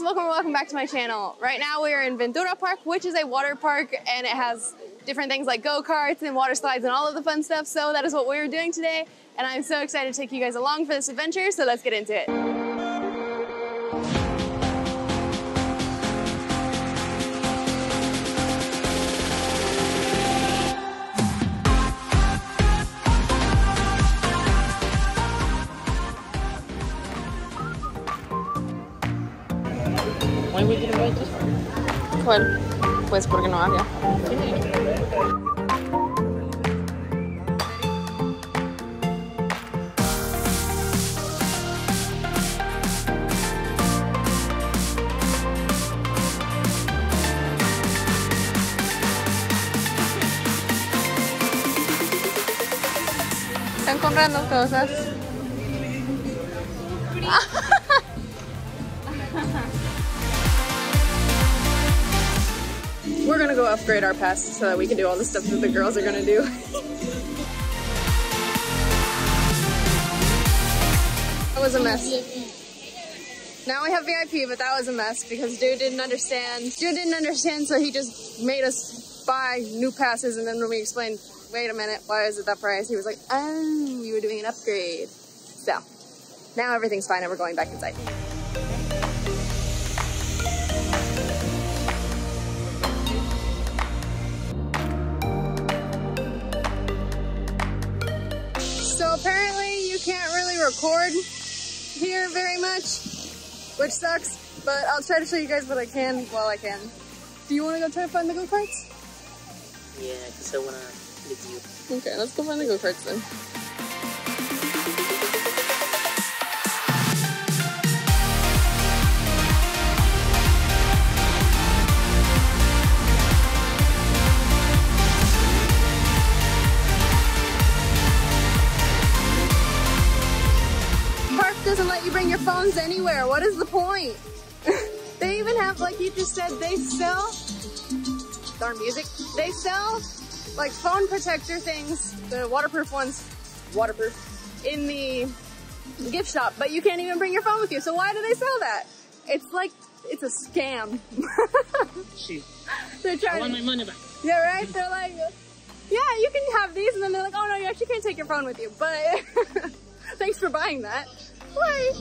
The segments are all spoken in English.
guys, welcome welcome back to my channel. Right now we are in Ventura Park, which is a water park and it has different things like go-karts and water slides and all of the fun stuff. So that is what we're doing today. And I'm so excited to take you guys along for this adventure. So let's get into it. Why would you invite this one? ¿Cuál? Pues porque no había. Están comprando cosas. Gonna go upgrade our pass so that we can do all the stuff that the girls are gonna do. that was a mess. Now we have VIP, but that was a mess because dude didn't understand. Dude didn't understand, so he just made us buy new passes, and then when we explained, wait a minute, why is it that price? He was like, oh, we were doing an upgrade. So, now everything's fine and we're going back inside. Record here very much, which sucks, but I'll try to show you guys what I can while I can. Do you want to go try to find the go-karts? Yeah, because I want to with you. Okay, let's go find the go-karts then. You bring your phones anywhere. What is the point? they even have, like you just said, they sell, darn music, they sell like phone protector things, the waterproof ones, waterproof, in the gift shop, but you can't even bring your phone with you. So why do they sell that? It's like, it's a scam. They're I trying want to, my money back. yeah, right? They're like, yeah, you can have these, and then they're like, oh no, you actually can't take your phone with you, but thanks for buying that. Why?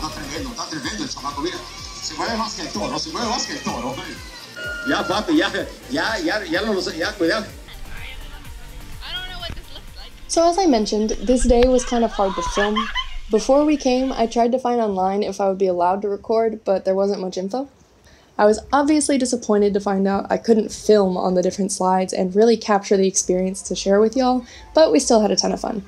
Está tremendo, está tremendo el chamaco, mira. Se mueve más que el toro, se mueve más que el toro. Ya, papi, ya, ya, ya, ya no lo ya, cuidado. So, as I mentioned, this day was kind of hard to film. Before we came, I tried to find online if I would be allowed to record, but there wasn't much info. I was obviously disappointed to find out I couldn't film on the different slides and really capture the experience to share with y'all, but we still had a ton of fun.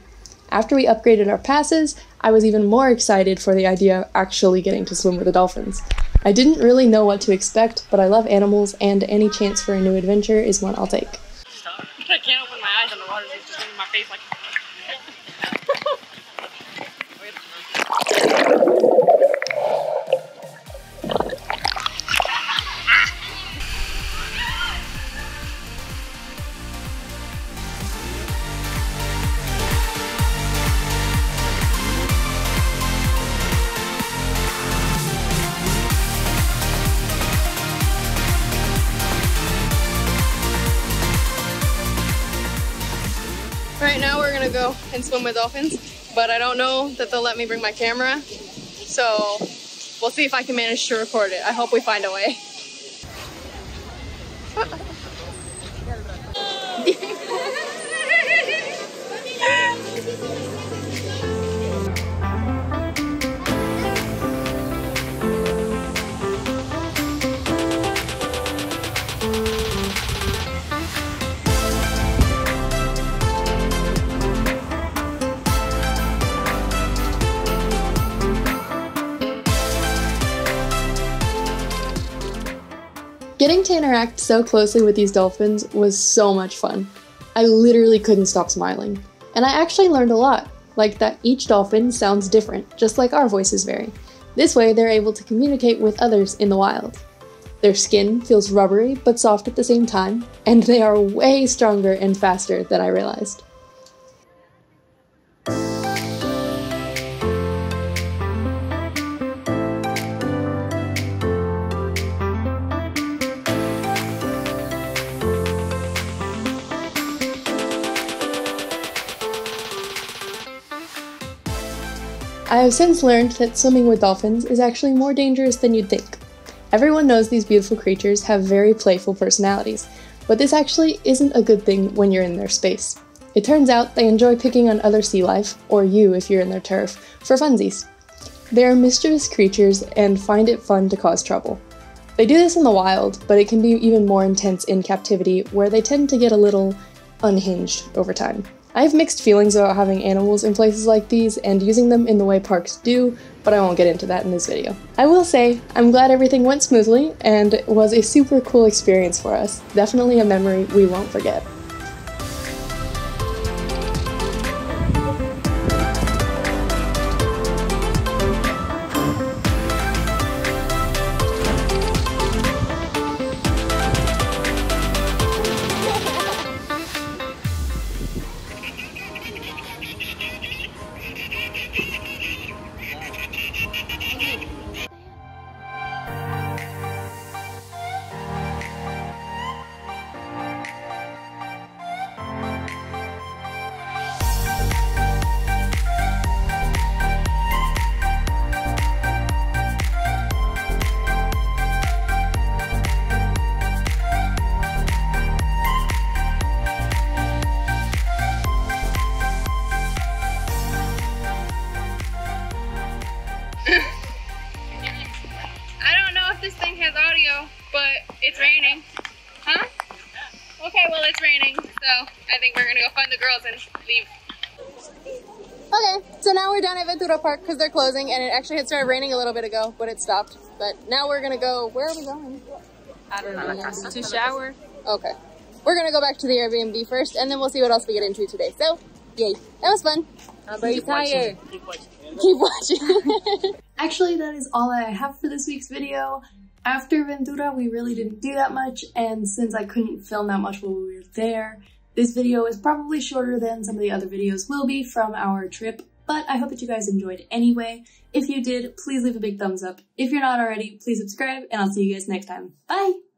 After we upgraded our passes, I was even more excited for the idea of actually getting to swim with the dolphins. I didn't really know what to expect, but I love animals, and any chance for a new adventure is one I'll take. Uh, I can't open my eyes on the water. It's just in my face like. Go and swim with dolphins, but I don't know that they'll let me bring my camera. So we'll see if I can manage to record it. I hope we find a way. Getting to interact so closely with these dolphins was so much fun. I literally couldn't stop smiling. And I actually learned a lot. like that each dolphin sounds different, just like our voices vary. This way, they're able to communicate with others in the wild. Their skin feels rubbery but soft at the same time, and they are way stronger and faster than I realized. I have since learned that swimming with dolphins is actually more dangerous than you'd think. Everyone knows these beautiful creatures have very playful personalities, but this actually isn't a good thing when you're in their space. It turns out they enjoy picking on other sea life, or you if you're in their turf, for funsies. They are mischievous creatures and find it fun to cause trouble. They do this in the wild, but it can be even more intense in captivity, where they tend to get a little unhinged over time. I have mixed feelings about having animals in places like these and using them in the way parks do, but I won't get into that in this video. I will say, I'm glad everything went smoothly and was a super cool experience for us. Definitely a memory we won't forget. Has audio, but it's raining. Huh? Okay, well, it's raining, so I think we're gonna go find the girls and leave. Okay, so now we're down at Ventura Park because they're closing, and it actually had started raining a little bit ago, but it stopped. But now we're gonna go. Where are we going? I don't know. To shower. Okay. We're gonna go back to the Airbnb first, and then we'll see what else we get into today. So, yay. That was fun. I'm very tired. Keep watching. Actually, that is all I have for this week's video. After Ventura, we really didn't do that much, and since I couldn't film that much while we were there, this video is probably shorter than some of the other videos will be from our trip, but I hope that you guys enjoyed anyway. If you did, please leave a big thumbs up. If you're not already, please subscribe, and I'll see you guys next time. Bye!